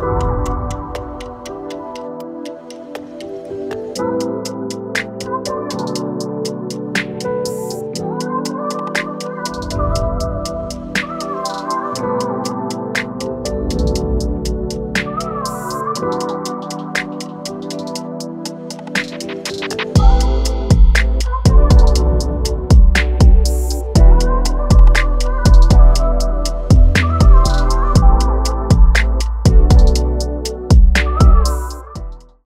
you